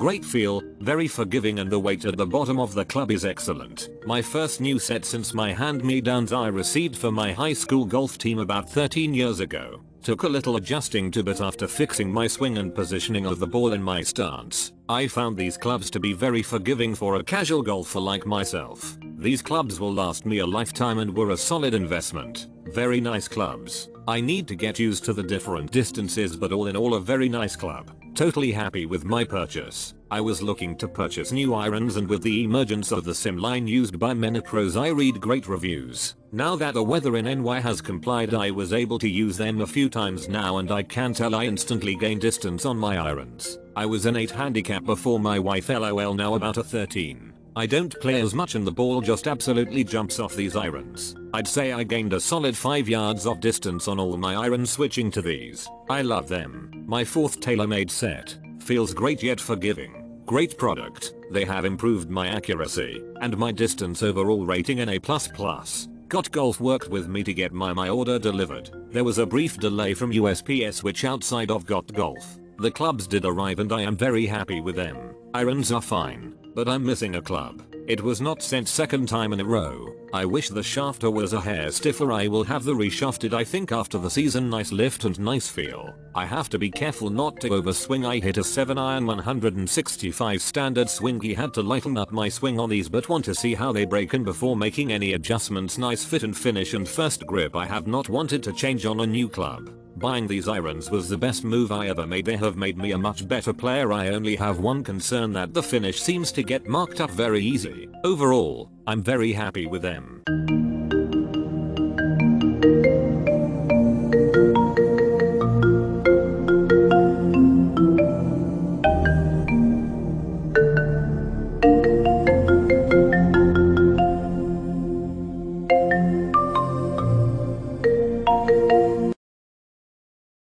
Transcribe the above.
Great feel, very forgiving and the weight at the bottom of the club is excellent. My first new set since my hand-me-downs I received for my high school golf team about 13 years ago. Took a little adjusting to but after fixing my swing and positioning of the ball in my stance, I found these clubs to be very forgiving for a casual golfer like myself. These clubs will last me a lifetime and were a solid investment. Very nice clubs. I need to get used to the different distances but all in all a very nice club. Totally happy with my purchase. I was looking to purchase new irons and with the emergence of the sim line used by Menopros I read great reviews. Now that the weather in NY has complied I was able to use them a few times now and I can tell I instantly gain distance on my irons. I was an 8 handicap before my wife lol now about a 13. I don't play as much and the ball just absolutely jumps off these irons. I'd say I gained a solid 5 yards of distance on all my irons switching to these. I love them. My fourth TaylorMade set. Feels great yet forgiving. Great product, they have improved my accuracy and my distance overall rating an A++. Got Golf worked with me to get my my order delivered. There was a brief delay from USPS which outside of Got Golf. The clubs did arrive and I am very happy with them. Irons are fine, but I'm missing a club. It was not sent second time in a row. I wish the shafter was a hair stiffer I will have the reshafted I think after the season nice lift and nice feel. I have to be careful not to overswing I hit a 7 iron 165 standard swing he had to lighten up my swing on these but want to see how they break in before making any adjustments nice fit and finish and first grip I have not wanted to change on a new club. Buying these irons was the best move I ever made they have made me a much better player I only have one concern that the finish seems to get marked up very easy. Overall, I'm very happy with them.